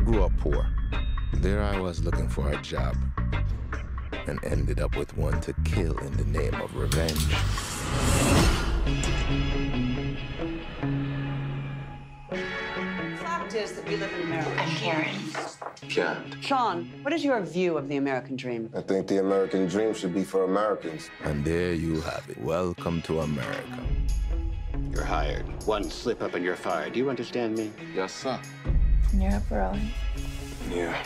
grew up poor. There I was looking for a job and ended up with one to kill in the name of revenge. fact is that we live in America. I'm Karen. Can't. Sean, what is your view of the American dream? I think the American dream should be for Americans. And there you have it. Welcome to America. You're hired. One slip up and you're fired. Do you understand me? Yes, sir. You're up early. Yeah.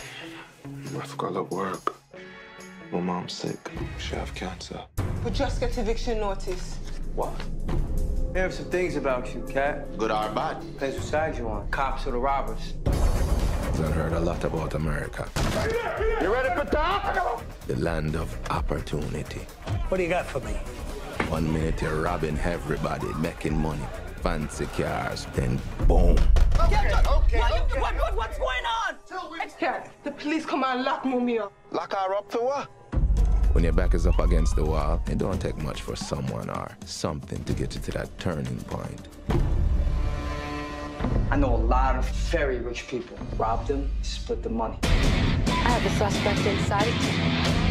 I forgot to work. My mom's sick. She have cancer. We just get eviction notice. What? I have some things about you, Cat. Good or bad? Depends what side you on. Cops or the robbers. I've heard a lot about America. You ready for talk? The land of opportunity. What do you got for me? One minute you're robbing everybody, making money, fancy cars, then boom. Okay, okay, What, Cat, the police come and lock mommy up. Lock her up for what? When your back is up against the wall, it don't take much for someone or something to get you to that turning point. I know a lot of very rich people. Rob them, split the money. I have a suspect inside.